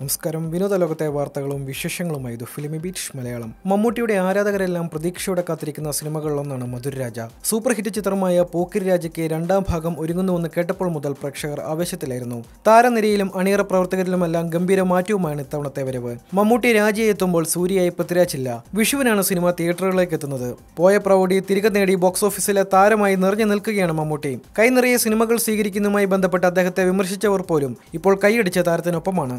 നമസ്കാരം. വിനോദ ലോകത്തെ വാർത്തകളും വിശേഷങ്ങളുമായി ഇത് ഫിലിമി ബീറ്റ് മലയാളം. മമ്മൂട്ടിയുടെ ആരാധകരെല്ലാം പ്രതീക്ഷയോടെ കാത്തിരിക്കുന്ന സിനിമകളിലൊന്നാണ് മധുരരാജ സൂപ്പർ ഹിറ്റ് ചിത്രമായ പോക്കിരി രാജയ്ക്ക് രണ്ടാം ഭാഗം ഒരുങ്ങുന്നുവെന്ന് കേട്ടപ്പോൾ മുതൽ പ്രേക്ഷകർ ആവേശത്തിലായിരുന്നു. താരനിരയിലും അണിയറ പ്രവർത്തകരിലുമെല്ലാം ഗംഭീര മാറ്റവുമാണ് ഇത്തവണത്തെ വരവ്. മമ്മൂട്ടി രാജയെ എത്തുമ്പോൾ സൂര്യയായി പൃഥ്വിരാജില്ല. വിഷുവിനാണ് സിനിമ തിയേറ്ററുകളിലേക്ക് എത്തുന്നത്. പോയ പ്രൗഢി തിരികെ നേടി ബോക്സ് ഓഫീസിലെ താരമായി നിറഞ്ഞു നിൽക്കുകയാണ് മമ്മൂട്ടി. കൈനിറയെ സിനിമകൾ സ്വീകരിക്കുന്നതുമായി ബന്ധപ്പെട്ട് അദ്ദേഹത്തെ വിമർശിച്ചവർ പോലും ഇപ്പോൾ കൈയടിച്ച താരത്തിനൊപ്പമാണ്.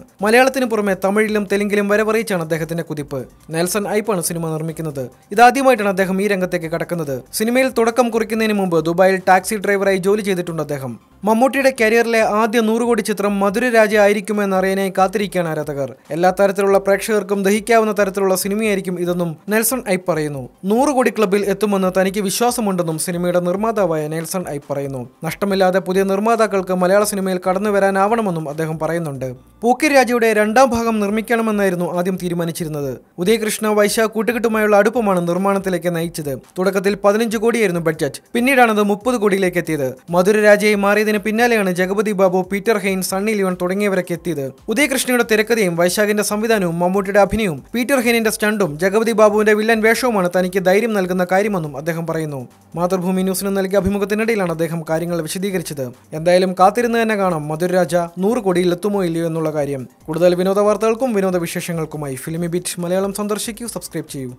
മലയാളത്തിന് പുറമെ തമിഴിലും തെലുങ്കിലും വരവറിയിച്ചാണ് അദ്ദേഹത്തിന്റെ കുതിപ്പ്. നെൽസൺ ഐപ്പാണ് സിനിമ നിർമ്മിക്കുന്നത്. ഇതാദ്യമായിട്ടാണ് അദ്ദേഹം ഈ രംഗത്തേക്ക് കടക്കുന്നത്. സിനിമയിൽ തുടക്കം കുറിക്കുന്നതിന് മുമ്പ് ദുബായിൽ ടാക്സി ഡ്രൈവറായി ജോലി ചെയ്തിട്ടുണ്ട് അദ്ദേഹം. മമ്മൂട്ടിയുടെ കരിയറിലെ ആദ്യ നൂറുകോടി ചിത്രം മധുരരാജ ആയിരിക്കുമെന്ന് അറിയാനായി കാത്തിരിക്കുകയാണ് ആരാധകർ. എല്ലാ തരത്തിലുള്ള പ്രേക്ഷകർക്കും ദഹിക്കാവുന്ന തരത്തിലുള്ള സിനിമയായിരിക്കും ഇതെന്നും നെൽസൺ ഐ പറയുന്നു. നൂറുകോടി ക്ലബിൽ എത്തുമെന്ന് തനിക്ക് വിശ്വാസമുണ്ടെന്നും സിനിമയുടെ നിർമ്മാതാവായ നെൽസൺ ഐ പറയുന്നു. നഷ്ടമില്ലാതെ പുതിയ നിർമ്മാതാക്കൾക്ക് മലയാള സിനിമയിൽ കടന്നു വരാനാവണമെന്നും അദ്ദേഹം പറയുന്നുണ്ട്. പൂക്കിരി രാജയുടെ രണ്ടാം ഭാഗം നിർമ്മിക്കണമെന്നായിരുന്നു ആദ്യം തീരുമാനിച്ചിരുന്നത്. ഉദയകൃഷ്ണ വൈശാ കൂട്ടുകെട്ടുമായുള്ള അടുപ്പമാണ് നിർമ്മാണത്തിലേക്ക് നയിച്ചത്. തുടക്കത്തിൽ പതിനഞ്ച് കോടിയായിരുന്നു ബഡ്ജറ്റ്. പിന്നീടാണത് മുപ്പത് കോടിയിലേക്ക് എത്തിയത്. മധുരരാജയായി മാറിയതിന് പിന്നാലെയാണ് ജഗപതി ബാബു പീറ്റർ ഹെയിൻ സണ്ണി ലിയോൺ തുടങ്ങിയവരൊക്കെ എത്തിയത്. ഉദയകൃഷ്ണയുടെ തിരക്കഥയും വൈശാഖിന്റെ സംവിധാനവും മമ്മൂട്ടിയുടെ അഭിനയവും പീറ്റർ ഹെയിനിന്റെ സ്റ്റണ്ടും ജഗപതി ബാബുവിന്റെ വില്ലൻ വേഷവുമാണ് തനിക്ക് ധൈര്യം നൽകുന്ന കാര്യമെന്നും അദ്ദേഹം പറയുന്നു. മാതൃഭൂമി ന്യൂസിന് നൽകിയ അഭിമുഖത്തിനിടയിലാണ് അദ്ദേഹം കാര്യങ്ങൾ വിശദീകരിച്ചത്. എന്തായാലും കാത്തിരുന്ന് തന്നെ കാണാം മധുരരാജ നൂറ് കോടിയിൽ എത്തുമോ ഇല്ലയോ എന്നുള്ള കാര്യം. കൂടുതൽ വിനോദ വാർത്തകൾക്കും വിനോദ വിശേഷങ്ങൾക്കുമായി ഫിലിമി ബിറ്റ് മലയാളം സന്ദർശിക്കൂ സബ്സ്ക്രൈബ് ചെയ്യൂ.